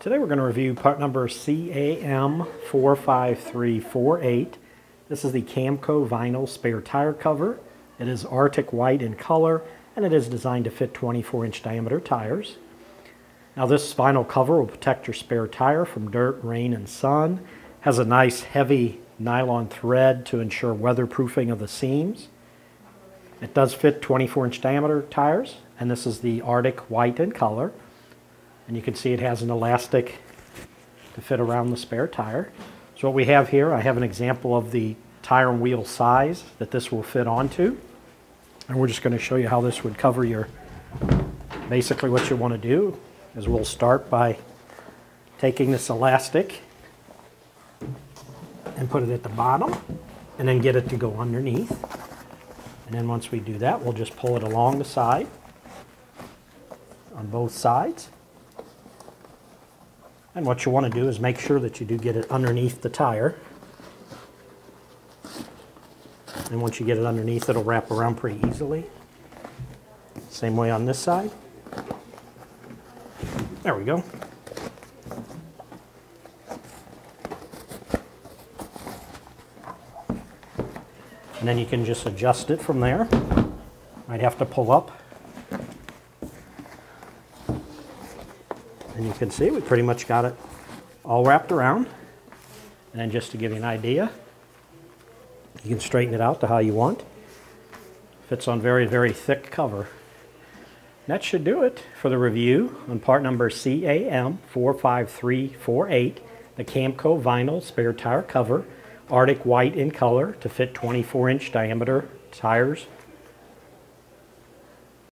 Today we're going to review part number CAM45348. This is the Camco vinyl spare tire cover. It is Arctic white in color and it is designed to fit 24 inch diameter tires. Now this vinyl cover will protect your spare tire from dirt, rain, and sun. Has a nice heavy nylon thread to ensure weatherproofing of the seams. It does fit 24 inch diameter tires and this is the Arctic white in color. And you can see it has an elastic to fit around the spare tire. So what we have here, I have an example of the tire and wheel size that this will fit onto. And we're just going to show you how this would cover your, basically what you want to do is we'll start by taking this elastic and put it at the bottom and then get it to go underneath. And then once we do that, we'll just pull it along the side on both sides. And what you want to do is make sure that you do get it underneath the tire. And once you get it underneath, it'll wrap around pretty easily. Same way on this side. There we go. And then you can just adjust it from there. Might have to pull up And you can see we pretty much got it all wrapped around. And then just to give you an idea, you can straighten it out to how you want. Fits on very, very thick cover. That should do it for the review on part number CAM45348, the Camco vinyl spare tire cover, Arctic white in color to fit 24 inch diameter tires